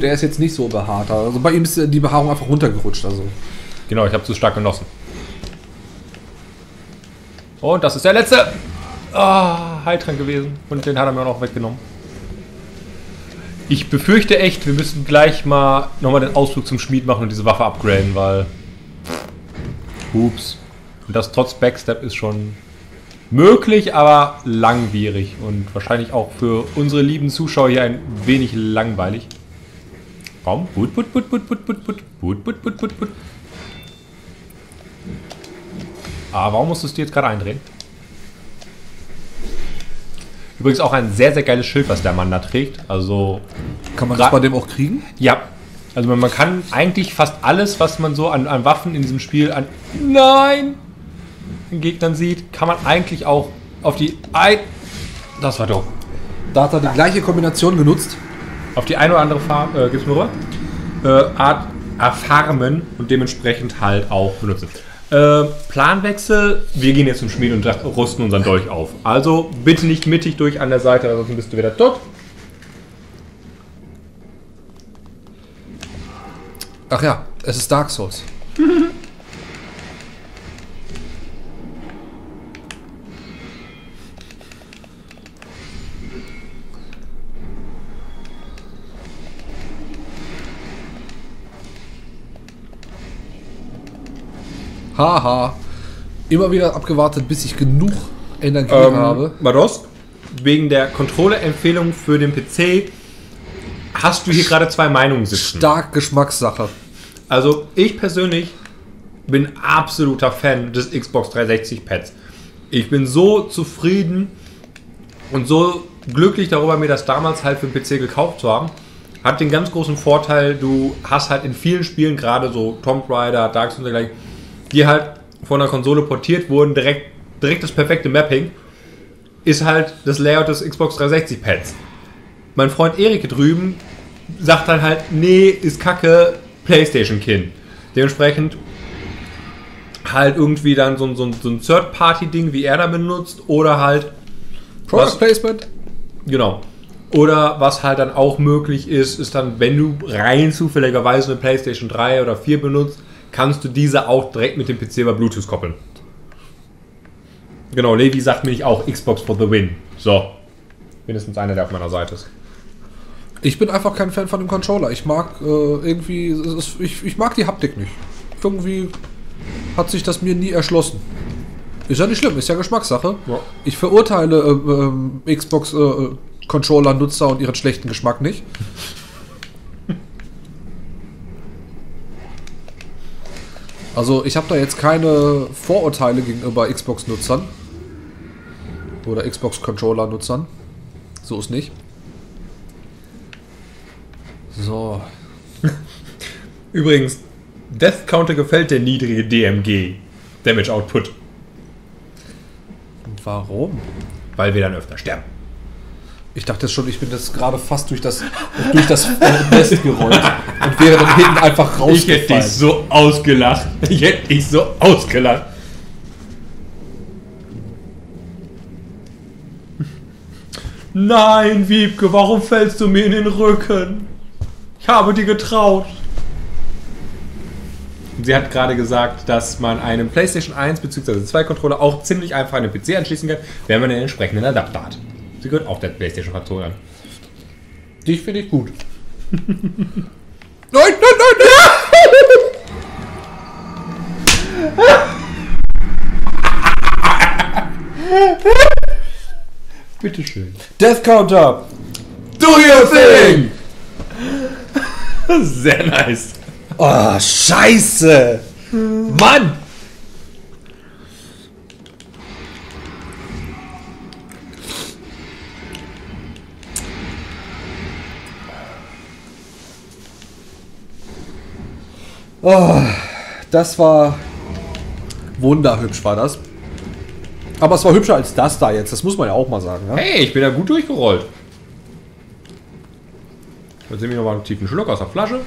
gut, er ist jetzt nicht so behaart. Also bei ihm ist die Behaarung einfach runtergerutscht. Also. Genau, ich habe zu stark genossen. Und das ist der letzte ah, Heiltrank gewesen. Und den hat er mir auch noch weggenommen. Ich befürchte echt, wir müssen gleich mal nochmal den Ausflug zum Schmied machen und diese Waffe upgraden, weil. Ups. Und das trotz Backstep ist schon möglich, aber langwierig und wahrscheinlich auch für unsere lieben Zuschauer hier ein wenig langweilig. Komm, put, put, put, put, put, put, put, put, put, put, put, put. Ah, warum musstest du jetzt gerade eindrehen? Übrigens auch ein sehr, sehr geiles Schild, was der Mann da trägt. Also. Kann man das bei dem auch kriegen? Ja. Also man, man kann eigentlich fast alles, was man so an, an Waffen in diesem Spiel an. Nein! Den Gegnern sieht, kann man eigentlich auch auf die. Ein das war doof. Da hat er die gleiche Kombination genutzt. Auf die eine oder andere Farm, äh, mir rüber, äh, Art erfarmen und dementsprechend halt auch benutzen. Äh, Planwechsel, wir gehen jetzt zum Schmied und rüsten unseren Dolch auf. Also bitte nicht mittig durch an der Seite, sonst bist du wieder tot. Ach ja, es ist Dark Souls. Haha. Immer wieder abgewartet, bis ich genug Energie Ähm, habe. Mados, wegen der Controller-Empfehlung für den PC hast du hier gerade zwei Meinungen sitzen. Stark Geschmackssache. Also ich persönlich bin absoluter Fan des Xbox 360 Pads. Ich bin so zufrieden und so glücklich darüber, mir das damals halt für den PC gekauft zu haben. Hat den ganz großen Vorteil, du hast halt in vielen Spielen, gerade so Tomb Raider, Dark Souls und dergleichen, die halt von der Konsole portiert wurden, direkt, direkt das perfekte Mapping, ist halt das Layout des Xbox 360 Pads. Mein Freund Erik drüben sagt dann halt, nee, ist kacke, Playstation-Kind. Dementsprechend halt irgendwie dann so, ein- so, so ein Third-Party-Ding, wie er da benutzt, oder halt, Product? Placement. genau. Oder was halt dann auch möglich ist, ist dann, wenn du rein zufälligerweise eine Playstation 3 oder 4 benutzt, kannst du diese auch direkt mit dem PC über Bluetooth koppeln. Genau, Levi sagt mir nicht auch Xbox for the win. So. Mindestens einer, der auf meiner Seite ist. Ich bin einfach kein Fan von dem Controller. Ich mag äh, irgendwie, ist, ich, ich mag die Haptik nicht. Irgendwie hat sich das mir nie erschlossen. Ist ja nicht schlimm, ist ja Geschmackssache. Ja. Ich verurteile äh, ähm, Xbox äh, Controller-Nutzer und ihren schlechten Geschmack nicht. Also ich habe da jetzt keine Vorurteile gegenüber Xbox-Nutzern oder Xbox-Controller-Nutzern. So ist nicht. So. Übrigens, Death Counter gefällt der niedrige DMG. Damage Output. Warum? Weil wir dann öfter sterben. Ich dachte schon, ich bin jetzt gerade fast durch das, durch das äh, Nest gerollt und wäre dann hinten einfach Ich hätte rausgefallen. dich so ausgelacht. Ich hätte dich so ausgelacht. Nein, Wiebke, warum fällst du mir in den Rücken? Ich habe dir getraut. Sie hat gerade gesagt, dass man einen PlayStation 1 bzw. 2 Controller auch ziemlich einfach an den PC anschließen kann, wenn man einen entsprechenden Adapter hat. Sie gehört auch der PlayStation Controller an. Dich finde ich gut. nein, nein, nein, nein! Bitteschön. Death Counter! Do your thing! Sehr nice. Oh, scheiße! Mann! Oh, das war wunderhübsch, war das. Aber es war hübscher als das da jetzt, das muss man ja auch mal sagen. Ja? Hey, ich bin da gut durchgerollt. Jetzt nehme ich nochmal einen tiefen Schluck aus der Flasche.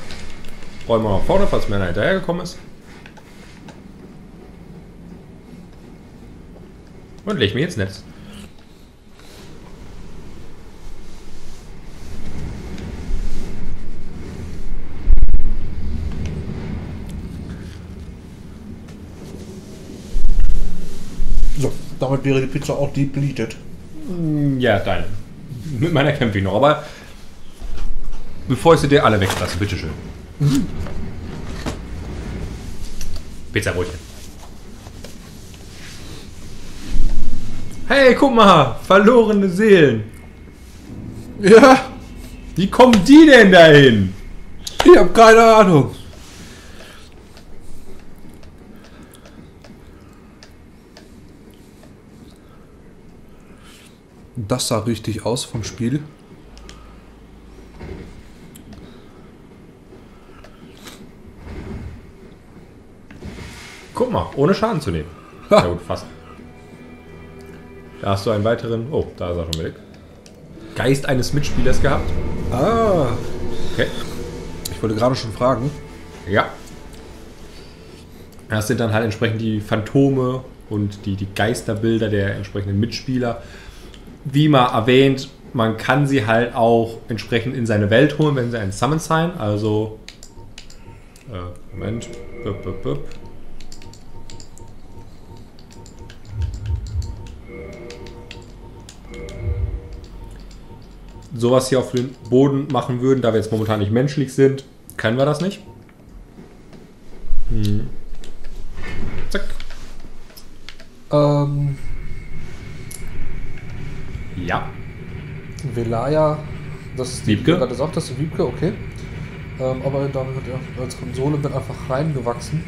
Räumen wir nach vorne, falls mir einer hinterhergekommen ist. Und leg mich ins Netz. Damit wäre die Pizza auch depleted. Ja, deine. Mit meiner kämpfe ich noch, aber bevor ich sie dir alle weglasse, bitteschön. Pizzabrötchen. Hey, guck mal, verlorene Seelen. Ja, Wie kommen die denn dahin? ich habe keine Ahnung. Das sah richtig aus vom Spiel. Guck mal, ohne Schaden zu nehmen. Ha. Ja gut, fast. Da hast du einen weiteren. Oh, da ist er schon weg. Geist eines Mitspielers gehabt. Ah, Okay. ich wollte gerade schon fragen. Ja. Das sind dann halt entsprechend die Phantome und die, die Geisterbilder der entsprechenden Mitspieler. Wie mal erwähnt, man kann sie halt auch entsprechend in seine Welt holen, wenn sie ein Summon sein. Also. Äh, Moment. Bup, bup, bup. Sowas hier auf den Boden machen würden, da wir jetzt momentan nicht menschlich sind, können wir das nicht. Hm. Zack. Ähm, Ja. Velaya, das ist Wiebke? wie du gerade gesagt hast, Wiebke, okay. Ähm, aber damit wird er als Konsole wird einfach reingewachsen.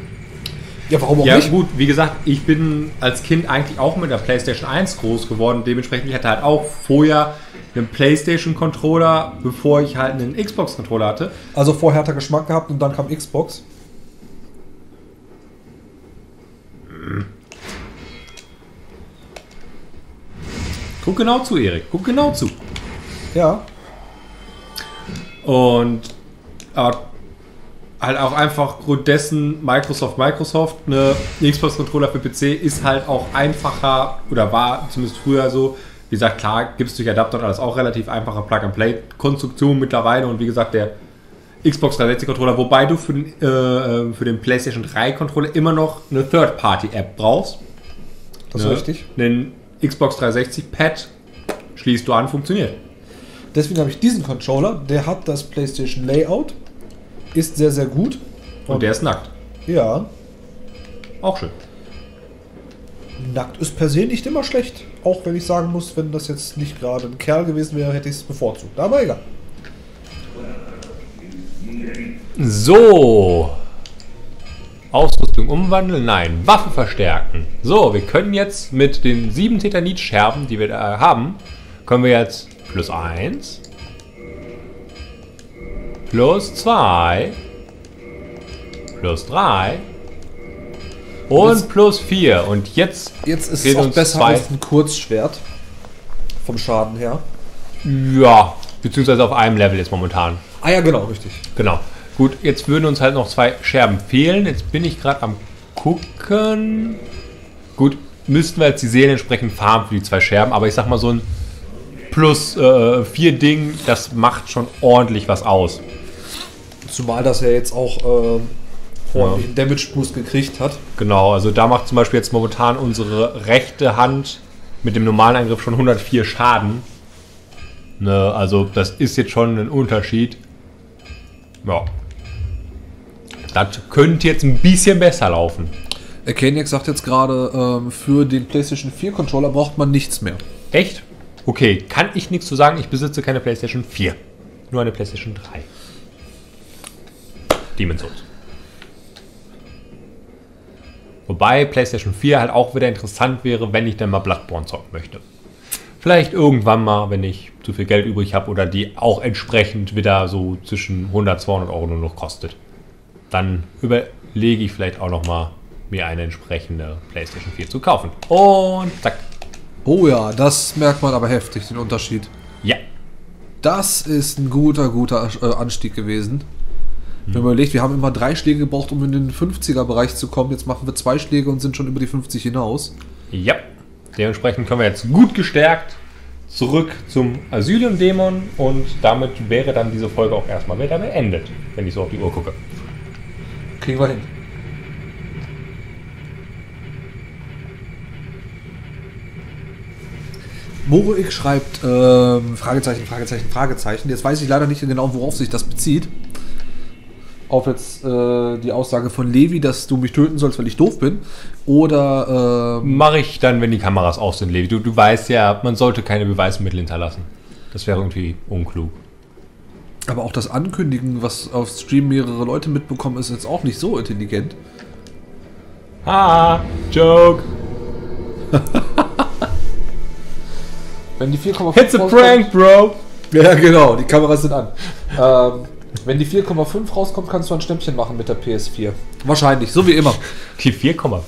Ja, warum auch Ja, nicht? gut, wie gesagt, ich bin als Kind eigentlich auch mit der PlayStation 1 groß geworden. Dementsprechend, ich hatte halt auch vorher einen PlayStation-Controller, bevor ich halt einen Xbox-Controller hatte. Also vorher hat er Geschmack gehabt und dann kam Xbox. Guck genau zu, Erik. Guck genau zu. Ja. Und aber halt auch einfach Grund dessen Microsoft Microsoft eine Xbox Controller für PC ist halt auch einfacher oder war zumindest früher so. Wie gesagt, klar gibt es durch Adapter und alles auch relativ einfache Plug-and-Play-Konstruktionen mittlerweile und wie gesagt, der Xbox 360 Controller, wobei du für den, äh, äh, für den PlayStation 3 Controller immer noch eine Third-Party-App brauchst. Das ist Ne? richtig. Einen Xbox 360 Pad schließt du an, funktioniert. Deswegen habe ich diesen Controller. Der hat das PlayStation Layout. Ist sehr, sehr gut. Und der ist nackt. Ja. Auch schön. Nackt ist per se nicht immer schlecht. Auch wenn ich sagen muss, wenn das jetzt nicht gerade ein Kerl gewesen wäre, hätte ich es bevorzugt. Aber egal. So. Ausrüstung umwandeln? Nein. Waffe verstärken. So, wir können jetzt mit den 7 Tetanit-Scherben, die wir da haben, können wir jetzt plus 1, plus 2, plus 3 und Jetzt- plus 4. Und jetzt Jetzt ist es auch besser zwei- als ein Kurzschwert. Vom Schaden her. Ja, beziehungsweise auf einem Level jetzt momentan. Ah ja, genau, richtig. Genau. Gut, jetzt würden uns halt noch zwei Scherben fehlen. Jetzt bin ich gerade am gucken. Gut, müssten wir jetzt die Seelen entsprechend farmen für die zwei Scherben, aber ich sag mal so ein plus äh, vier Ding, das macht schon ordentlich was aus. Zumal das ja jetzt auch ähm, vorhin Ja. den Damage Boost gekriegt hat. Genau, also da macht zum Beispiel jetzt momentan unsere rechte Hand mit dem normalen Angriff schon 104 Schaden. Ne, also das ist jetzt schon ein Unterschied. Ja. Das könnte jetzt ein bisschen besser laufen. Keniak sagt jetzt gerade, ähm, für den PlayStation 4 Controller braucht man nichts mehr. Echt? Okay, kann ich nichts zu sagen. Ich besitze keine PlayStation 4. Nur eine PlayStation 3. Demon's Souls. Wobei PlayStation 4 halt auch wieder interessant wäre, wenn ich dann mal Bloodborne zocken möchte. Vielleicht irgendwann mal, wenn ich zu viel Geld übrig habe oder die auch entsprechend wieder so zwischen 100, 200 Euro nur noch kostet. Dann überlege ich vielleicht auch noch mal, mir eine entsprechende PlayStation 4 zu kaufen. Und zack. Oh ja, das merkt man aber heftig, den Unterschied. Ja. Das ist ein guter, guter äh, Anstieg gewesen. Wenn man überlegt, wir haben immer drei Schläge gebraucht, um in den 50er-Bereich zu kommen. Jetzt machen wir zwei Schläge und sind schon über die 50 hinaus. Ja. Dementsprechend können wir jetzt gut gestärkt zurück zum Asylum-Dämon und damit wäre dann diese Folge auch erstmal wieder beendet, wenn ich so auf die Uhr gucke. Kriegen wir hin. Morik schreibt ähm, Fragezeichen, Fragezeichen, Fragezeichen. Jetzt weiß ich leider nicht genau, worauf sich das bezieht. Auf jetzt äh, die Aussage von Levi, dass du mich töten sollst, weil ich doof bin. Oder ähm, Mache ich dann, wenn die Kameras aus sind, Levi. Du, du weißt ja, man sollte keine Beweismittel hinterlassen. Das wäre irgendwie unklug. aber auch das Ankündigen, was auf Stream mehrere Leute mitbekommen, ist jetzt auch nicht so intelligent. Ha, Joke. Wenn die 4,5 It's a rauskommt- prank, bro. Ja, genau, die Kameras sind an. ähm, wenn die 4,5 rauskommt, kannst du ein Schnäppchen machen mit der PS4. Wahrscheinlich, so wie immer. Die 4,5.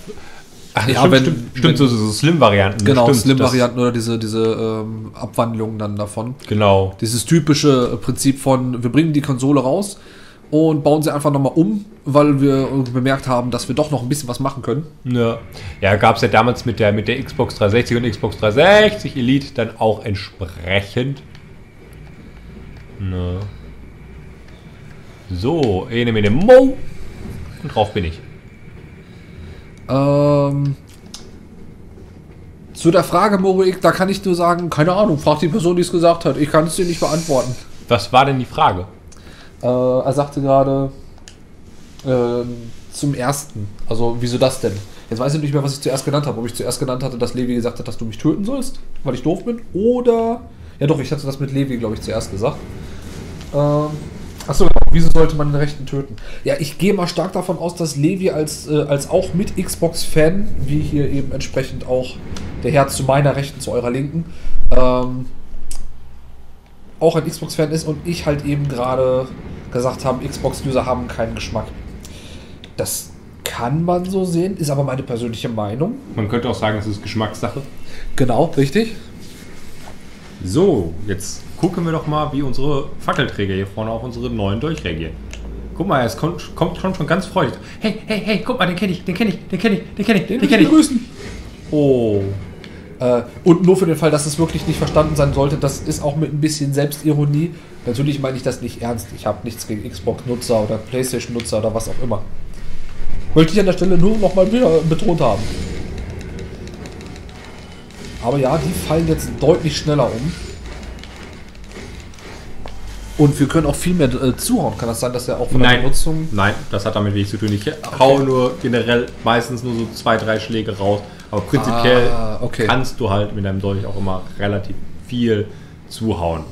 Ach, Ja, stimmt, wenn- stimmt, stimmt, so, so Slim-Varianten. Genau, Slim-Varianten oder diese, diese ähm, Abwandlungen dann davon. Genau. Dieses typische Prinzip von, wir bringen die Konsole raus und bauen sie einfach nochmal um, weil wir bemerkt haben, dass wir doch noch ein bisschen was machen können. Ja, ja gab es ja damals mit der, mit der Xbox 360 und Xbox 360 Elite dann auch entsprechend. Ne. So, ene mene mo. Und drauf bin ich. Ähm, zu der Frage, Morik, da kann ich nur sagen, keine Ahnung, frag die Person, die es gesagt hat. Ich kann es dir nicht beantworten. Was war denn die Frage? Äh, er sagte gerade ähm, zum ersten. Also, wieso das denn? Jetzt weiß ich nicht mehr, was ich zuerst genannt habe. Ob ich zuerst genannt hatte, dass Levi gesagt hat, dass du mich töten sollst, weil ich doof bin. Oder. Ja, doch, ich hatte das mit Levi, glaube ich, zuerst gesagt. Ähm, achso, genau. Wieso sollte man den Rechten töten? Ja, ich gehe mal stark davon aus, dass Levi als, äh, als auch mit Xbox-Fan, wie hier eben entsprechend auch der Herr zu meiner Rechten, zu eurer Linken, ähm, auch ein Xbox-Fan ist und ich halt eben gerade gesagt habe, Xbox-User haben keinen Geschmack. Das kann man so sehen, ist aber meine persönliche Meinung. Man könnte auch sagen, es ist Geschmackssache. Genau, richtig. So, jetzt gucken wir doch mal, wie unsere Fackelträger hier vorne auf unsere neuen durchreagieren. Guck mal, es kommt, kommt schon, schon ganz freudig. Hey, hey, hey, guck mal, den kenne ich, den kenne ich, den kenne ich, den kenne ich, den, Den kenne ich. grüßen. Oh. Äh, und nur für den Fall, dass es wirklich nicht verstanden sein sollte, das ist auch mit ein bisschen Selbstironie. Natürlich meine ich das nicht ernst. Ich habe nichts gegen Xbox-Nutzer oder PlayStation-Nutzer oder was auch immer. Wollte ich an der Stelle nur noch mal wieder betont haben. Aber ja, die fallen jetzt deutlich schneller um. Und wir können auch viel mehr äh, zuhauen. Kann das sein, dass er auch von der Nein. Benutzung. Nein, das hat damit wenig zu tun. Ich hau nur generell meistens nur so zwei, drei Schläge raus. Aber prinzipiell Ah, okay. kannst du halt mit deinem Dolch auch immer relativ viel zuhauen.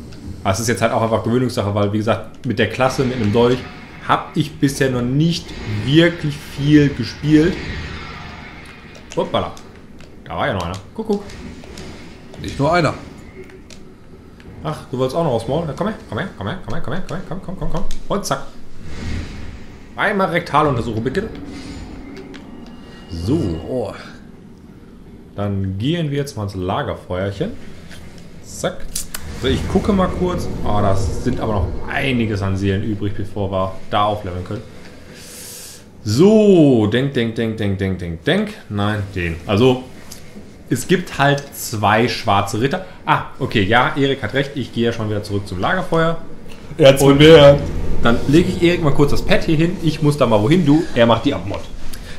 Aber es ist jetzt halt auch einfach Gewöhnungssache, weil wie gesagt, mit der Klasse, mit einem Dolch, habe ich bisher noch nicht wirklich viel gespielt. Hoppala. Da war ja noch einer. Guck, guck. Nicht nur einer. Ach, du wolltest auch noch aufs Maul? Na, komm her, komm her, komm her, komm her, komm her, komm her, komm, komm, komm, komm. Und zack. Einmal Rektaluntersuchung, bitte. So, Oh. Dann gehen wir jetzt mal ins Lagerfeuerchen. Zack. So, ich gucke mal kurz. Ah, das sind aber noch einiges an Seelen übrig, bevor wir da aufleveln können. So, denk, denk, denk, denk, denk, denk, denk. Nein, den. Also, es gibt halt zwei schwarze Ritter. Ah, okay, ja, Erik hat recht. Ich gehe ja schon wieder zurück zum Lagerfeuer. Er Und dann lege ich Erik mal kurz das Pad hier hin. Ich muss da mal wohin, du. Er macht die Abmod.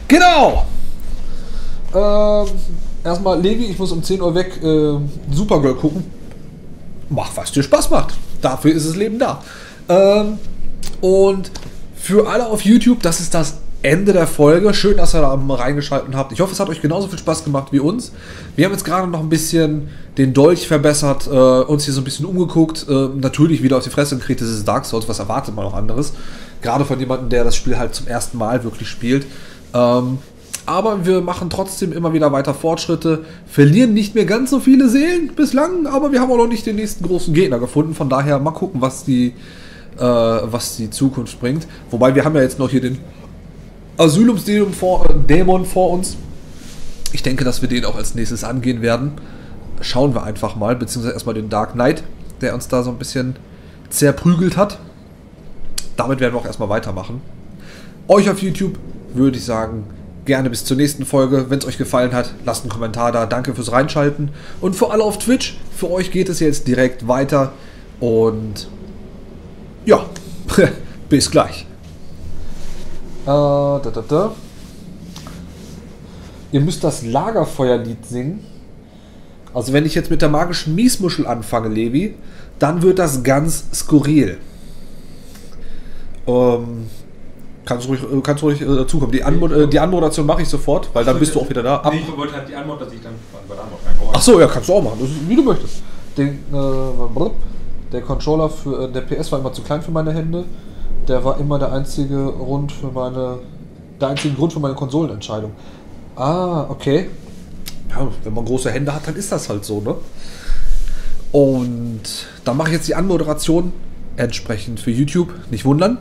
Genau! Ähm, erstmal, Levi, ich muss um 10 Uhr weg äh, Supergirl gucken. Mach, was dir Spaß macht. Dafür ist das Leben da. Ähm, und für alle auf YouTube, das ist das Ende der Folge. Schön, dass ihr da reingeschaltet habt. Ich hoffe, es hat euch genauso viel Spaß gemacht wie uns. Wir haben jetzt gerade noch ein bisschen den Dolch verbessert, äh, uns hier so ein bisschen umgeguckt. Äh, natürlich wieder auf die Fresse gekriegt, das ist Dark Souls. Was erwartet man noch anderes? Gerade von jemandem, der das Spiel halt zum ersten Mal wirklich spielt. Ähm, aber wir machen trotzdem immer wieder weiter Fortschritte, verlieren nicht mehr ganz so viele Seelen bislang, aber wir haben auch noch nicht den nächsten großen Gegner gefunden. Von daher mal gucken, was die, äh, was die Zukunft bringt. Wobei wir haben ja jetzt noch hier den Asylumsdämon vor, äh, vor uns. Ich denke, dass wir den auch als nächstes angehen werden. Schauen wir einfach mal, beziehungsweise erstmal den Dark Knight, der uns da so ein bisschen zerprügelt hat. Damit werden wir auch erstmal weitermachen. Euch auf YouTube würde ich sagen, gerne bis zur nächsten Folge. Wenn es euch gefallen hat, lasst einen Kommentar da. Danke fürs Reinschalten. Und für alle auf Twitch, für euch geht es jetzt direkt weiter. Und ja, bis gleich. Äh, da, da, da. Ihr müsst das Lagerfeuerlied singen. Also wenn ich jetzt mit der magischen Miesmuschel anfange, Levi, dann wird das ganz skurril. Ähm, kannst ruhig, äh, kannst ruhig äh, dazukommen. Die, Anmo äh, die Anmoderation mache ich sofort, weil dann bist du auch wieder da. Ab Nee, ich wollte halt die Antwort, dass ich dann bei der Antwort reinkomme. Ach so, ja, kannst du auch machen. Ist, wie du möchtest. Den, äh, der Controller für der PS war immer zu klein für meine Hände. Der war immer der einzige Grund für meine der einzige Grund für meine Konsolenentscheidung. Ah, okay. Ja, wenn man große Hände hat, dann ist das halt so, ne? Und dann mache ich jetzt die Anmoderation entsprechend für YouTube. Nicht wundern.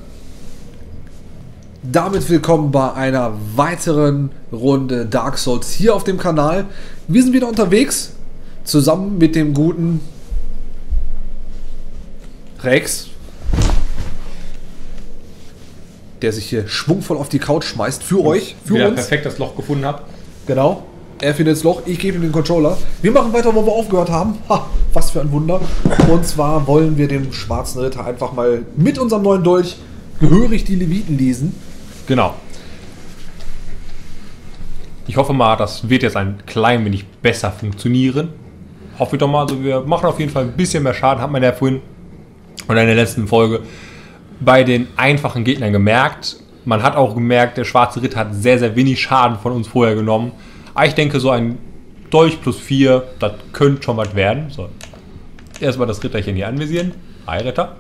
Damit willkommen bei einer weiteren Runde Dark Souls hier auf dem Kanal. Wir sind wieder unterwegs, zusammen mit dem guten Rex, der sich hier schwungvoll auf die Couch schmeißt. Für euch, für uns. perfekt das Loch gefunden habe. Genau. Er findet das Loch, ich gebe ihm den Controller. Wir machen weiter, wo wir aufgehört haben. Ha, was für ein Wunder. Und zwar wollen wir dem schwarzen Ritter einfach mal mit unserem neuen Dolch gehörig die Leviten lesen. Genau. Ich hoffe mal, das wird jetzt ein klein wenig besser funktionieren. Hoffe ich doch mal. Also wir machen auf jeden Fall ein bisschen mehr Schaden, hat man ja vorhin oder in der letzten Folge bei den einfachen Gegnern gemerkt. Man hat auch gemerkt, der schwarze Ritter hat sehr, sehr wenig Schaden von uns vorher genommen. Aber ich denke, so ein Dolch plus 4, das könnte schon was werden. So. Erstmal das Ritterchen hier anvisieren. Hi, Ritter.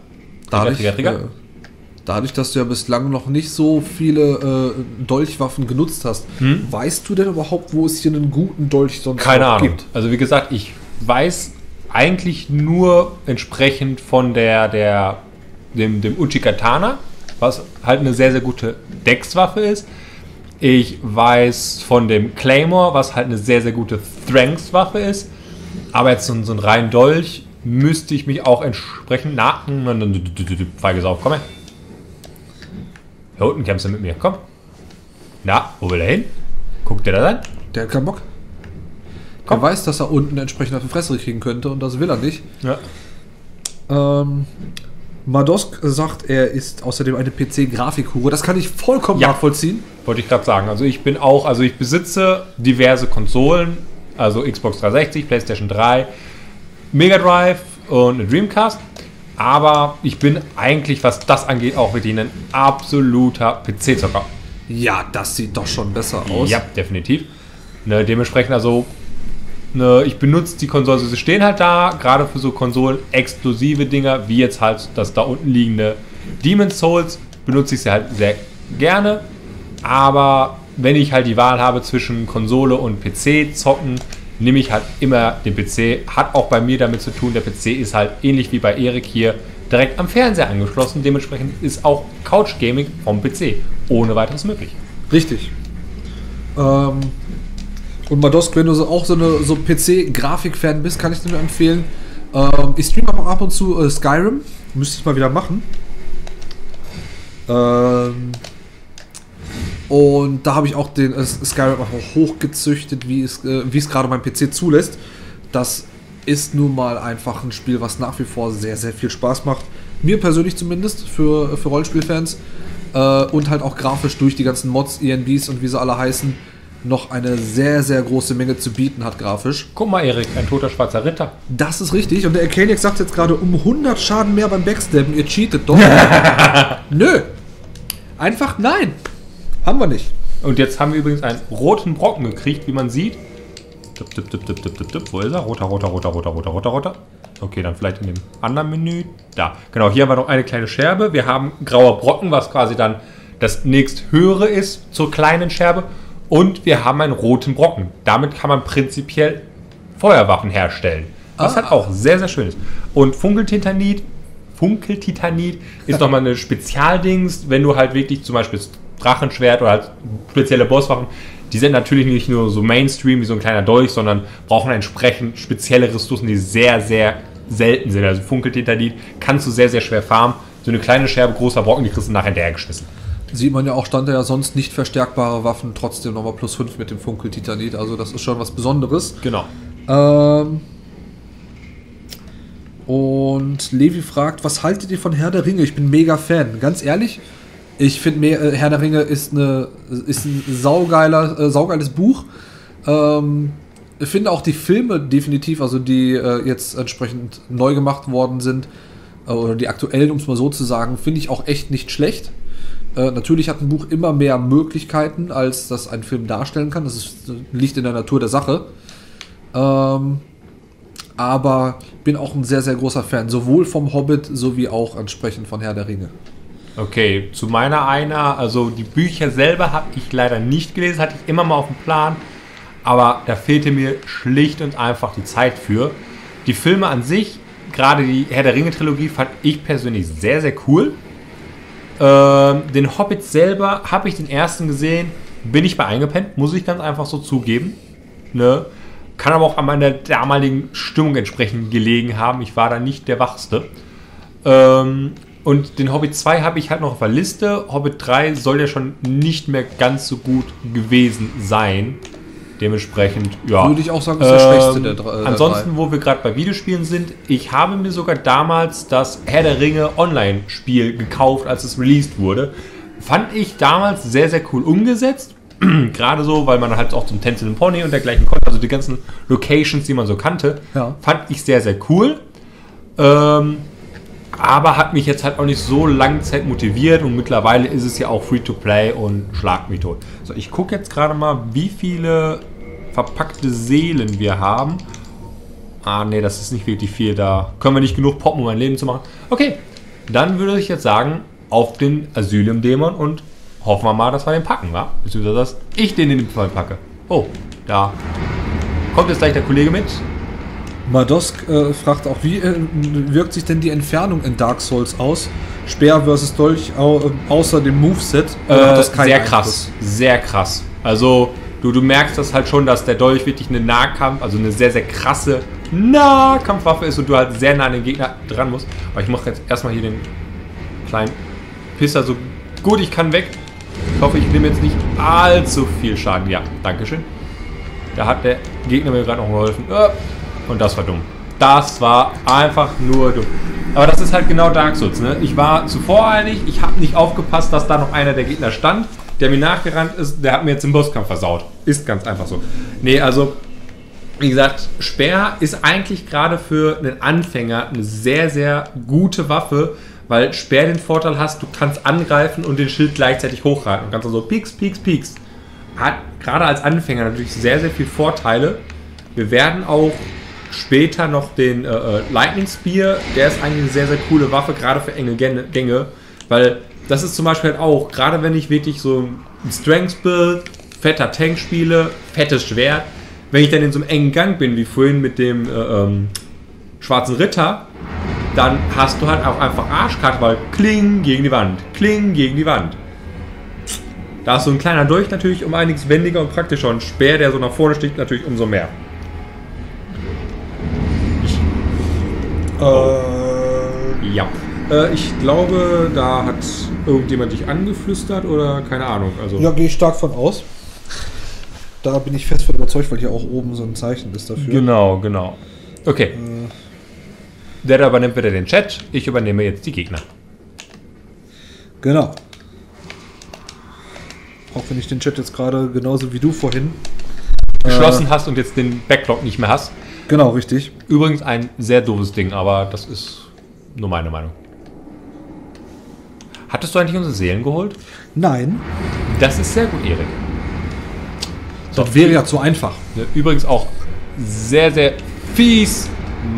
Dadurch, Trigger, Trigger. Äh, dadurch, dass du ja bislang noch nicht so viele äh, Dolchwaffen genutzt hast, weißt du denn überhaupt, wo es hier einen guten Dolch sonst Keine Ahnung. Also wie gesagt, ich weiß eigentlich nur entsprechend von der, der dem, dem Uchikatana, was halt eine sehr, sehr gute Dex-Waffe ist. Ich weiß von dem Claymore, was halt eine sehr, sehr gute Strength-Waffe ist. Aber jetzt so, ein- so ein rein Dolch müsste ich mich auch entsprechend nach... Feige Sau, komm her. Hier unten kämpfst du mit mir, komm. Na, wo will er hin? Guckt der da rein? Der hat keinen Bock. Komm. Er weiß, dass er unten entsprechend auf die Fresse kriegen könnte und das will er nicht. Ja. Ähm, Madosk sagt, er ist außerdem eine PC-Grafikhure. Das kann ich vollkommen Ja. nachvollziehen. Wollte ich gerade sagen. Also ich bin auch, also ich besitze diverse Konsolen, also Xbox 360, PlayStation 3, Mega Drive und eine Dreamcast. Aber ich bin eigentlich, was das angeht, auch wirklich ein absoluter PC-Zocker. Ja, das sieht doch schon besser aus. Ja, definitiv. Ne, dementsprechend, also, ne, ich benutze die Konsolen, sie stehen halt da, gerade für so Konsolen-exklusive Dinger, wie jetzt halt das da unten liegende Demon's Souls, benutze ich sie halt sehr gerne. Aber wenn ich halt die Wahl habe zwischen Konsole und PC zocken, nehme ich halt immer den PC. Hat auch bei mir damit zu tun, der PC ist halt ähnlich wie bei Erik hier direkt am Fernseher angeschlossen. Dementsprechend ist auch Couch Gaming vom PC ohne weiteres möglich. Richtig. Ähm, und Madosk, wenn du so auch so eine so PC-Grafik-Fan bist, kann ich dir nur empfehlen. Ähm, ich streame auch ab und zu äh, Skyrim. Müsste ich mal wieder machen. Ähm, und da habe ich auch den äh, Skyrim auch hochgezüchtet, wie es, äh, wie es gerade mein PC zulässt. Das ist nun mal einfach ein Spiel, was nach wie vor sehr, sehr viel Spaß macht. Mir persönlich zumindest, für, für Rollenspielfans. Äh, und halt auch grafisch durch die ganzen Mods, ENBs und wie sie alle heißen, noch eine sehr, sehr große Menge zu bieten hat grafisch. Guck mal, Erik, ein toter schwarzer Ritter. Das ist richtig. Und der Arcaniac sagt jetzt gerade um 100 Schaden mehr beim Backstabben. Ihr cheatet doch. Nö. Einfach nein. Haben wir nicht. Und jetzt haben wir übrigens einen roten Brocken gekriegt, wie man sieht. Tipp, tipp, tipp, tipp, tipp, tipp, tipp. Wo ist er? Roter, roter, roter, roter, roter, roter, roter. Okay, dann vielleicht in dem anderen Menü. Da. Genau, hier haben wir noch eine kleine Scherbe. Wir haben grauer Brocken, was quasi dann das nächst höhere ist zur kleinen Scherbe. Und wir haben einen roten Brocken. Damit kann man prinzipiell Feuerwaffen herstellen. Was Ah. halt auch sehr, sehr schön ist. Und Funkeltitanit, Funkeltitanit ist nochmal eine Spezialdings, wenn du halt wirklich zum Beispiel Drachenschwert oder halt spezielle Bosswaffen, die sind natürlich nicht nur so Mainstream wie so ein kleiner Dolch, sondern brauchen entsprechend spezielle Ressourcen, die sehr, sehr selten sind. Also Funkeltitanit kannst du sehr, sehr schwer farmen. So eine kleine Scherbe, großer Brocken, die kriegst du nachher hinterhergeschmissen. Sieht man ja auch, stand da ja sonst nicht verstärkbare Waffen, trotzdem nochmal plus 5 mit dem Funkeltitanit. Also das ist schon was Besonderes. Genau. Ähm und Levi fragt, was haltet ihr von Herr der Ringe? Ich bin mega Fan. Ganz ehrlich, ich finde äh, Herr der Ringe ist, eine, ist ein saugeiler, äh, saugeiles Buch. Ähm, ich finde auch die Filme definitiv, also die äh, jetzt entsprechend neu gemacht worden sind, äh, oder die aktuellen, um es mal so zu sagen, finde ich auch echt nicht schlecht. Äh, natürlich hat ein Buch immer mehr Möglichkeiten, als das ein Film darstellen kann. Das ist, liegt in der Natur der Sache. Ähm, aber bin auch ein sehr, sehr großer Fan, sowohl vom Hobbit sowie auch entsprechend von Herr der Ringe. Okay, zu meiner einer, also die Bücher selber habe ich leider nicht gelesen, hatte ich immer mal auf dem Plan, aber da fehlte mir schlicht und einfach die Zeit für. Die Filme an sich, gerade die Herr der Ringe Trilogie, fand ich persönlich sehr, sehr cool. Ähm, den Hobbit selber habe ich den ersten gesehen, bin ich bei eingepennt, muss ich ganz einfach so zugeben. Ne? Kann aber auch an meiner damaligen Stimmung entsprechend gelegen haben. Ich war da nicht der Wachste. Ähm, und den Hobbit 2 habe ich halt noch auf der Liste. Hobbit 3 soll ja schon nicht mehr ganz so gut gewesen sein. Dementsprechend, ja. Würde ich auch sagen, ist der schwächste der drei- der Ansonsten, wo wir gerade bei Videospielen sind, ich habe mir sogar damals das Herr der Ringe Online-Spiel gekauft, als es released wurde. Fand ich damals sehr, sehr cool umgesetzt. Gerade so, weil man halt auch zum Tänzeln Pony und dergleichen konnte, also die ganzen Locations, die man so kannte, Ja. fand ich sehr, sehr cool. Ähm, aber hat mich jetzt halt auch nicht so lange Zeit motiviert und mittlerweile ist es ja auch Free-to-Play und schlag mich tot. So, ich gucke jetzt gerade mal, wie viele verpackte Seelen wir haben. Ah, nee, das ist nicht wirklich viel. Da können wir nicht genug poppen, um ein Leben zu machen. Okay, dann würde ich jetzt sagen, auf den Asylum-Dämon und hoffen wir mal, dass wir den packen, wa? Beziehungsweise, dass ich den in dem Fall packe. Oh, da kommt jetzt gleich der Kollege mit. Madosk äh, fragt auch, wie äh, wirkt sich denn die Entfernung in Dark Souls aus? Speer versus Dolch au, äh, außer dem Moveset? Äh, das keinen sehr krass, sehr krass. Also du, du merkst das halt schon, dass der Dolch wirklich eine Nahkampf, also eine sehr, sehr krasse Nahkampfwaffe ist und du halt sehr nah an den Gegner dran musst. Aber ich mache jetzt erstmal hier den kleinen Pisser so gut ich kann weg. Ich hoffe, ich nehme jetzt nicht allzu viel Schaden. Ja, Dankeschön. Da hat der Gegner mir gerade noch geholfen. Äh, Und das war dumm. Das war einfach nur dumm. Aber das ist halt genau Dark Souls. Ne? Ich war zu voreilig, ich habe nicht aufgepasst, dass da noch einer der Gegner stand, der mir nachgerannt ist, der hat mir jetzt den Bosskampf versaut. Ist ganz einfach so. Nee, also, wie gesagt, Speer ist eigentlich gerade für einen Anfänger eine sehr, sehr gute Waffe, weil Speer den Vorteil hast, du kannst angreifen und den Schild gleichzeitig hochhalten und kannst dann so pieks, pieks, pieks. Hat gerade als Anfänger natürlich sehr, sehr viele Vorteile. Wir werden auch später noch den äh, äh, Lightning Spear, der ist eigentlich eine sehr, sehr coole Waffe, gerade für enge Gänge, weil das ist zum Beispiel halt auch, gerade wenn ich wirklich so ein Strength Build, fetter Tank spiele, fettes Schwert, wenn ich dann in so einem engen Gang bin, wie vorhin mit dem äh, ähm, schwarzen Ritter, dann hast du halt auch einfach Arschkarte, weil Kling gegen die Wand, Kling gegen die Wand. Da ist so ein kleiner Dolch natürlich um einiges wendiger und praktischer und Speer, der so nach vorne sticht, natürlich umso mehr. Äh, Ja. Äh, ich glaube, da hat irgendjemand dich angeflüstert oder keine Ahnung. Also ja, gehe ich stark von aus. Da bin ich fest von überzeugt, weil hier auch oben so ein Zeichen ist dafür. Genau, genau. Okay. Der da übernimmt wieder den Chat. Ich übernehme jetzt die Gegner. Genau. Auch wenn ich den Chat jetzt gerade genauso wie du vorhin. Geschlossen hast und jetzt den Backlog nicht mehr hast. Genau, richtig. Übrigens ein sehr doofes Ding, aber das ist nur meine Meinung. Hattest du eigentlich unsere Seelen geholt? Nein, Das ist sehr gut, Erik. das wäre ja zu einfach. Ne, Übrigens auch sehr, sehr fies.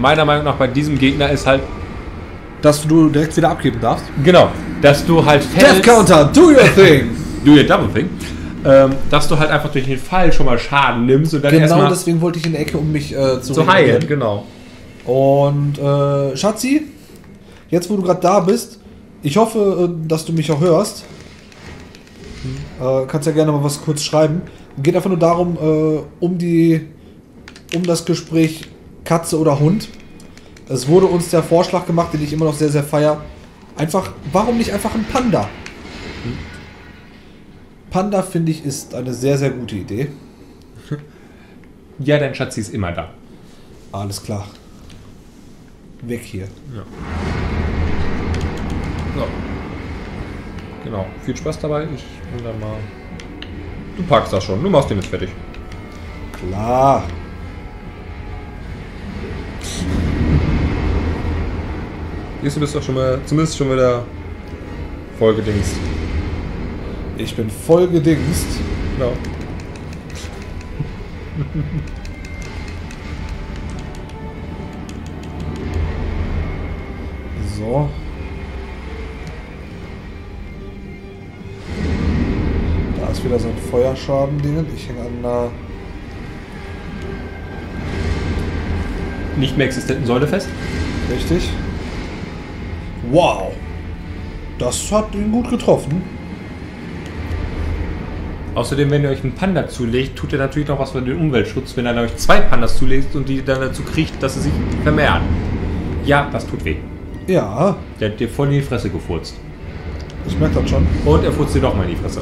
Meiner Meinung nach bei diesem Gegner ist halt, Dass du direkt wieder abgeben darfst. genau, dass du halt Death fällst, Counter, do your thing! do your double thing, ähm, dass du halt einfach durch den Fall schon mal Schaden nimmst und dann genau erstmal deswegen wollte ich in die Ecke, um mich äh, zu, zu heilen. Genau. Und äh, Schatzi, jetzt wo du gerade da bist, ich hoffe, äh, dass du mich auch hörst. Äh, kannst ja gerne mal was kurz schreiben. Geht einfach nur darum, äh, um die, um das Gespräch Katze oder Hund. Es wurde uns der Vorschlag gemacht, den ich immer noch sehr, sehr feier. Einfach, warum nicht einfach ein Panda? Panda, finde ich, ist eine sehr, sehr gute Idee. Ja, dein Schatzi ist immer da. Alles klar. Weg hier. Ja. So. Genau. Viel Spaß dabei. Ich bin dann mal. Du packst das schon. Du machst den jetzt fertig. Klar. Siehst du, bist doch schon mal, zumindest schon wieder vollgedingst. Ich bin voll gedingst. Genau. So. Da ist wieder so ein Feuerschaden-Ding. Ich hänge an einer. Nicht mehr existenten Säule fest. Richtig. Wow. Das hat ihn gut getroffen. Außerdem, wenn ihr euch einen Panda zulegt, tut ihr natürlich noch was für den Umweltschutz, wenn ihr euch zwei Pandas zulegt und die dann dazu kriegt, dass sie sich vermehren. Ja, das tut weh. Ja, Der hat dir voll in die Fresse gefurzt. ich merke das schon. Und er furzt dir doch mal in die Fresse.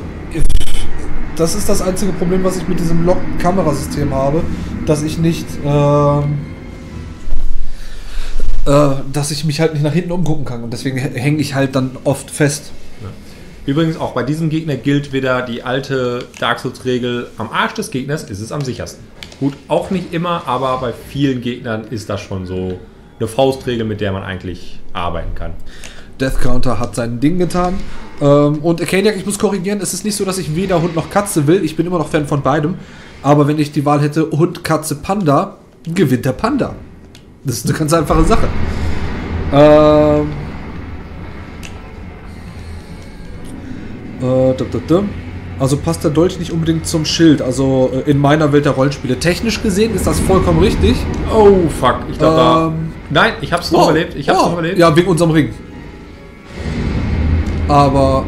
Das ist das einzige Problem, was ich mit diesem Lock-Kamerasystem habe, dass ich nicht, ähm, äh, dass ich mich halt nicht nach hinten umgucken kann und deswegen hänge ich halt dann oft fest. Übrigens, auch bei diesem Gegner gilt wieder die alte Dark Souls-Regel: am Arsch des Gegners ist es am sichersten. Gut, auch nicht immer, aber bei vielen Gegnern ist das schon so eine Faustregel, mit der man eigentlich arbeiten kann. Death Counter hat sein Ding getan. Ähm, und Kaniac, ich muss korrigieren, es ist nicht so, dass ich weder Hund noch Katze will. Ich bin immer noch Fan von beidem. Aber wenn ich die Wahl hätte, Hund, Katze, Panda, gewinnt der Panda. Das ist eine ganz einfache Sache. Ähm. Also passt der Dolch nicht unbedingt zum Schild. Also äh, in meiner Welt der Rollenspiele. Technisch gesehen ist das vollkommen richtig. Oh, fuck. Ich glaube, da. Ähm, Nein, ich hab's noch Oh, überlebt. Ich hab's oh, noch überlebt. Ja, wegen unserem Ring. Aber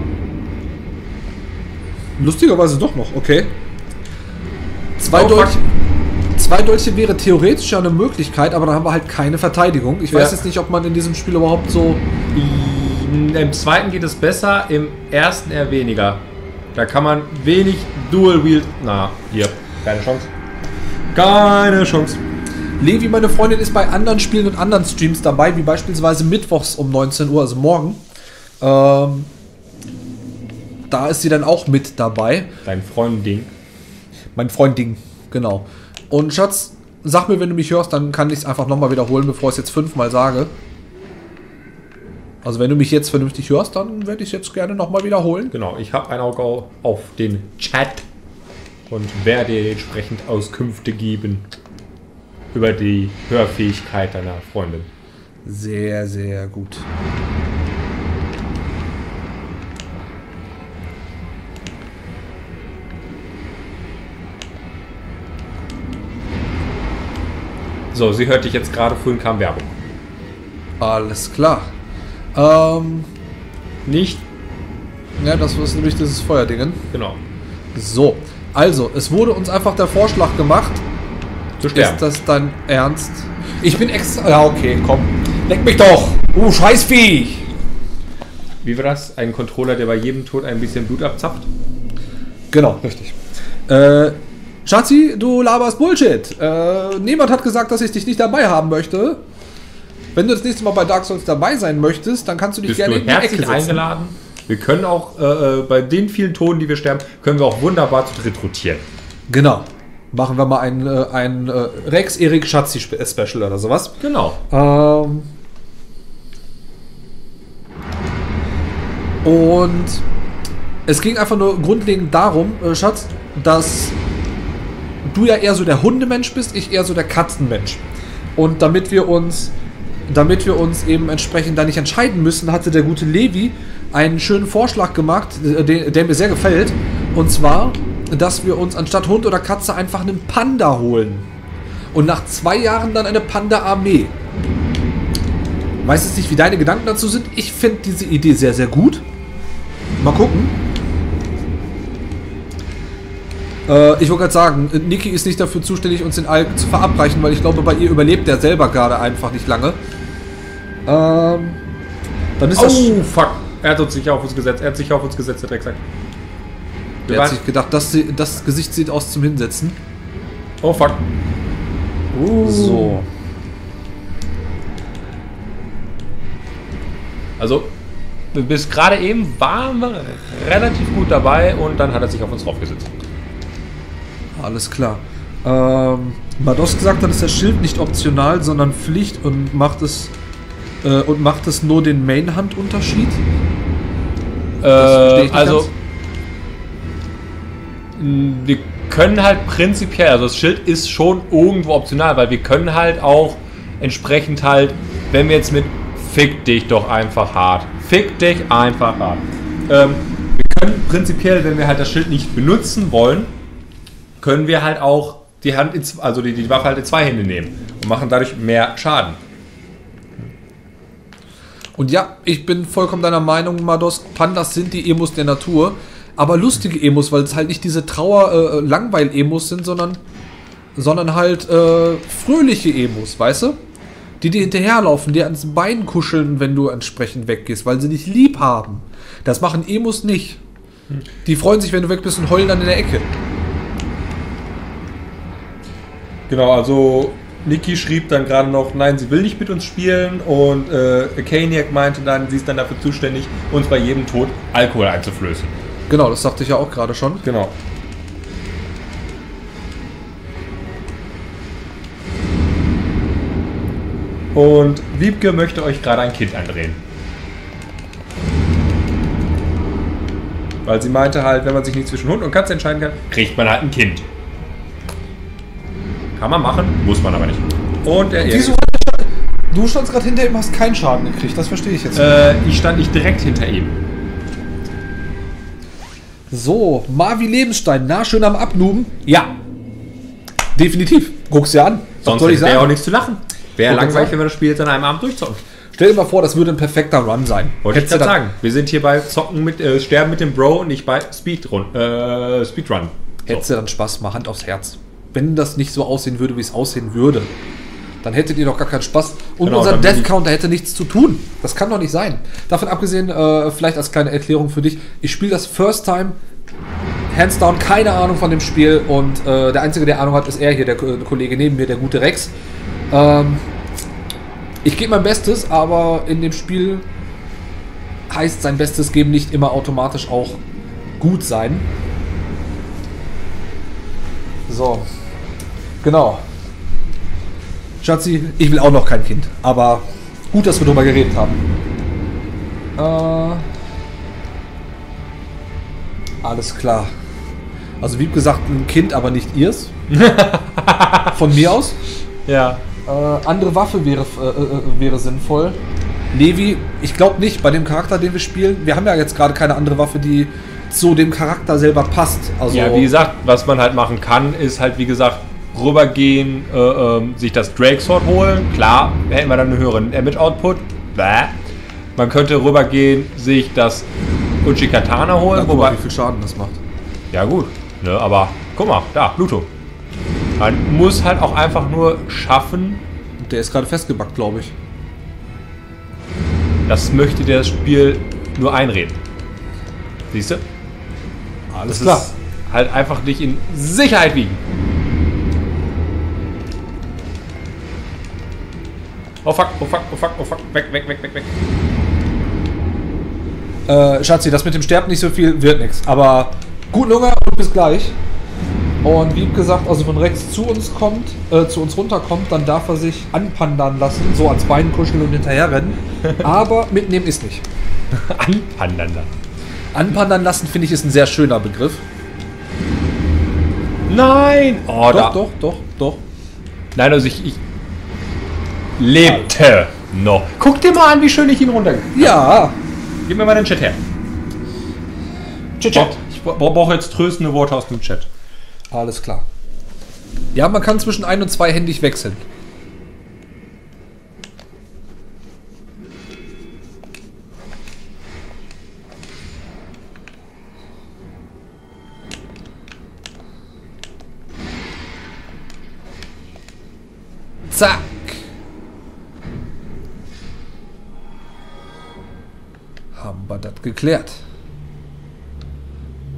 lustigerweise doch noch, okay. Zwei, Oh, Dolche, zwei Dolche wäre theoretisch ja eine Möglichkeit, aber dann haben wir halt keine Verteidigung. Ich Ja. weiß jetzt nicht, ob man in diesem Spiel überhaupt so. Im zweiten geht es besser, im ersten eher weniger. Da kann man wenig Dual Wield. Na, hier. Keine Chance. Keine Chance. Levi, meine Freundin, ist bei anderen Spielen und anderen Streams dabei, wie beispielsweise mittwochs um 19 Uhr, also morgen. Ähm, da ist sie dann auch mit dabei. Dein Freundin. Mein Freundin, genau. Und Schatz, sag mir, wenn du mich hörst, dann kann ich es einfach nochmal wiederholen, bevor ich es jetzt fünfmal sage. Also wenn du mich jetzt vernünftig hörst, dann werde ich es jetzt gerne nochmal wiederholen. Genau, ich habe ein Auge auf den Chat und werde entsprechend Auskünfte geben über die Hörfähigkeit deiner Freundin. Sehr, sehr gut. So, sie hört dich jetzt gerade, vorhin kam Werbung. Alles klar. Ähm, Nicht? ja, das ist nämlich dieses Feuerdingen. Genau. So, also, es wurde uns einfach der Vorschlag gemacht. Zu sterben. Ist das dein Ernst? Ich bin extra. Ja, okay, komm. Leck mich doch! Du Scheißvieh! Wie war das? Ein Controller, der bei jedem Tod ein bisschen Blut abzapft? Genau, richtig. Äh, Schatzi, du laberst Bullshit. Äh, niemand hat gesagt, dass ich dich nicht dabei haben möchte. Wenn du das nächste Mal bei Dark Souls dabei sein möchtest, dann kannst du dich Bist gerne du in die Ecke herzlich setzen. eingeladen? Wir können auch äh, äh, bei den vielen Toten, die wir sterben, können wir auch wunderbar zu dritt rotieren. Genau. Machen wir mal ein, äh, ein äh, Rex Erik Schatzi äh, Special oder sowas. Genau. Ähm. Und es ging einfach nur grundlegend darum, äh, Schatz, dass du ja eher so der Hundemensch bist, ich eher so der Katzenmensch. Und damit wir uns, damit wir uns eben entsprechend da nicht entscheiden müssen, hatte der gute Levi einen schönen Vorschlag gemacht, äh, der, der mir sehr gefällt. Und zwar, dass wir uns anstatt Hund oder Katze einfach einen Panda holen. Und nach zwei Jahren dann eine Panda-Armee. Weiß jetzt nicht, wie deine Gedanken dazu sind. Ich finde diese Idee sehr, sehr gut. Mal gucken. Äh, ich wollte gerade sagen, Niki ist nicht dafür zuständig, uns den Alk zu verabreichen, weil ich glaube, bei ihr überlebt der selber gerade einfach nicht lange. Ähm, dann ist das. Oh, fuck. Er hat uns sich auf uns gesetzt. Er hat sich auf uns gesetzt, der Drecksack. Wir Der hat sich gedacht, das, das Gesicht sieht aus zum Hinsetzen. Oh, fuck. Uh. So. Also, bis gerade eben waren wir relativ gut dabei und dann hat er sich auf uns draufgesetzt. Alles klar. Ähm, Mados gesagt hat, ist das Schild nicht optional, sondern Pflicht und macht es Äh, und macht es nur den Main-Hand-Unterschied? Äh, also, ganz. wir können halt prinzipiell, also das Schild ist schon irgendwo optional, weil wir können halt auch entsprechend halt, wenn wir jetzt mit Fick dich doch einfach hart, Fick dich einfach hart. Ähm, wir können prinzipiell, wenn wir halt das Schild nicht benutzen wollen, können wir halt auch die Hand, in, also die, die Waffe halt in zwei Hände nehmen und machen dadurch mehr Schaden. Und ja, ich bin vollkommen deiner Meinung, Mados. Pandas sind die Emos der Natur. Aber lustige Emos, weil es halt nicht diese Trauer-Langweil-Emos sind, sondern, sondern halt äh, fröhliche Emos, weißt du? Die dir hinterherlaufen, dir ans Bein kuscheln, wenn du entsprechend weggehst, weil sie dich lieb haben. Das machen Emos nicht. Die freuen sich, wenn du weg bist und heulen dann in der Ecke. Genau, also Niki schrieb dann gerade noch, nein, sie will nicht mit uns spielen und äh, Kaniac meinte dann, sie ist dann dafür zuständig, uns bei jedem Tod Alkohol einzuflößen. Genau, das sagte ich ja auch gerade schon. Genau. Und Wiebke möchte euch gerade ein Kind andrehen. Weil sie meinte halt, wenn man sich nicht zwischen Hund und Katze entscheiden kann, kriegt man halt ein Kind. Kann man machen, muss man aber nicht. Und er Wieso hat der Du standst gerade hinter ihm, hast keinen Schaden gekriegt. Das verstehe ich jetzt. äh, ich stand nicht direkt hinter ihm. So, Marvi Lebensstein, na, schön am Abnuben? Ja. Definitiv. Guck's dir an. Was Sonst soll ich er auch sagen? nichts zu lachen. Wäre langweilig, sagen. wenn wir das Spiel jetzt an einem Abend durchzocken. Stell dir mal vor, das würde ein perfekter Run sein. Wollte ich Hättest gerade sagen. Wir sind hier bei Zocken mit, äh, Sterben mit dem Bro und nicht bei Speedrun. Äh, Speedrun. Hättest du dann Spaß, mal Hand aufs Herz. Wenn das nicht so aussehen würde, wie es aussehen würde, dann hättet ihr doch gar keinen Spaß. Und Genau, unser Death Counter hätte nichts zu tun. Das kann doch nicht sein. Davon abgesehen, äh, vielleicht als kleine Erklärung für dich, ich spiele das First Time, hands down, keine Ahnung von dem Spiel und äh, der Einzige, der Ahnung hat, ist er hier, der Ko- Kollege neben mir, der gute Rex. Ähm, ich gebe mein Bestes, aber in dem Spiel heißt sein Bestes geben nicht immer automatisch auch gut sein. So. Genau. Schatzi, ich will auch noch kein Kind. Aber gut, dass wir drüber geredet haben. Äh, alles klar. Also wie gesagt, ein Kind, aber nicht ihrs. Von mir aus. Ja. Äh, andere Waffe wäre, äh, äh, wäre sinnvoll. Levi, ich glaube nicht, bei dem Charakter, den wir spielen. Wir haben ja jetzt gerade keine andere Waffe, die zu dem Charakter selber passt. Also, Ja, wie gesagt, was man halt machen kann, ist halt, wie gesagt, rübergehen, äh, ähm, sich das Drake Sword holen. Klar, hätten wir dann einen höheren Damage Output. Bäh. Man könnte rübergehen, sich das Uchi-Katana holen. Na, guck mal, wie viel Schaden das macht. ja, gut. Ne, aber guck mal, da, Pluto. Man muss halt auch einfach nur schaffen, Der ist gerade festgebackt, glaube ich. das möchte das Spiel nur einreden. Siehst du? Alles Das ist halt einfach dich in Sicherheit wiegen. Oh fuck, oh fuck, oh fuck, oh fuck, weg, weg, weg, weg, weg. Äh, Schatzi, das mit dem Sterben nicht so viel wird nichts. Aber guten Hunger und bis gleich. Und wie gesagt, also wenn Rex zu uns kommt, äh, zu uns runterkommt, dann darf er sich anpandern lassen, so ans Bein kuscheln und hinterher rennen. Aber mitnehmen ist nicht. Anpandern da. Anpandern lassen finde ich ist ein sehr schöner Begriff. Nein! Oh, da. doch, doch, doch, doch. Nein, also ich, ich lebte noch. Guck dir mal an, wie schön ich ihn runter. Ja. Gib mir mal den Chat her. Chat, Chat. Ich bra- brauche jetzt tröstende Worte aus dem Chat. Alles klar. Ja, man kann zwischen ein- und zweihändig wechseln. Zack. Haben wir das geklärt.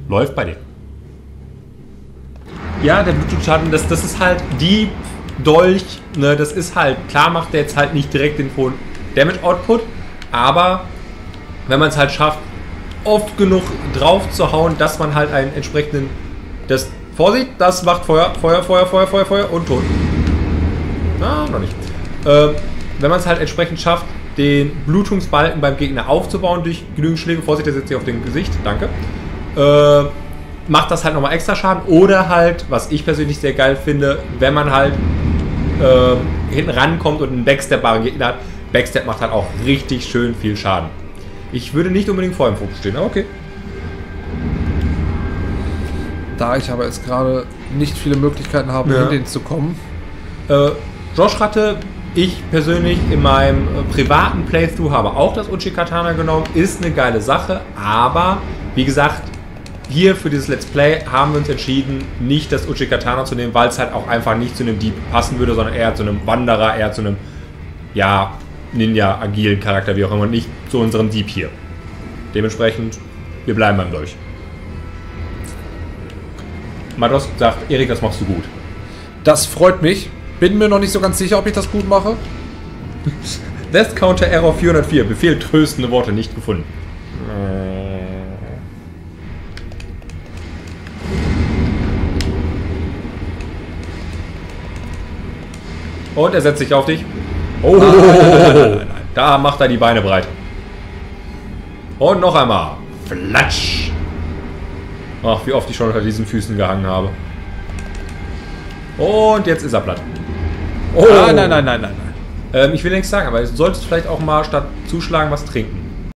Läuft bei dir. Ja, der Bluetooth-Schaden, das, das ist halt die Dolch, ne, das ist halt, klar macht der jetzt halt nicht direkt den hohen Damage-Output, aber wenn man es halt schafft, oft genug drauf zu hauen, dass man halt einen entsprechenden, das, Vorsicht, das macht Feuer, Feuer, Feuer, Feuer, Feuer, Feuer und Ton. Na, noch nicht. Ähm, wenn man es halt entsprechend schafft, den Blutungsbalken beim Gegner aufzubauen durch genügend Schläge. Vorsicht, der sitzt hier auf dem Gesicht. Danke. Äh, macht das halt nochmal extra Schaden. Oder halt, was ich persönlich sehr geil finde, wenn man halt äh, hinten rankommt und einen backstep Gegner hat. Backstep macht halt auch richtig schön viel Schaden. Ich würde nicht unbedingt vor dem Fokus stehen, aber okay. Da ich aber jetzt gerade nicht viele Möglichkeiten habe, Ja. in den zu kommen. Äh, Josh Ratte, ich persönlich in meinem äh, privaten Playthrough habe auch das Uchi Katana genommen. Ist eine geile Sache, aber wie gesagt, hier für dieses Let's Play haben wir uns entschieden, nicht das Uchi Katana zu nehmen, weil es halt auch einfach nicht zu einem Dieb passen würde, sondern eher zu einem Wanderer, eher zu einem, ja, Ninja, agilen Charakter, wie auch immer, und nicht zu unserem Dieb hier. Dementsprechend, wir bleiben beim Dolch. Mados sagt, Erik, das machst du gut. Das freut mich. Bin mir noch nicht so ganz sicher, ob ich das gut mache. Death Counter Error 404. Befehl tröstende Worte nicht gefunden. Und er setzt sich auf dich. Oh, da macht er die Beine breit. Und noch einmal. Flatsch. Ach, wie oft ich schon unter diesen Füßen gehangen habe. Und jetzt ist er platt. Oh. Nein, nein, nein, nein, nein. nein. Ähm, ich will nichts sagen, aber du solltest vielleicht auch mal statt zuschlagen was trinken.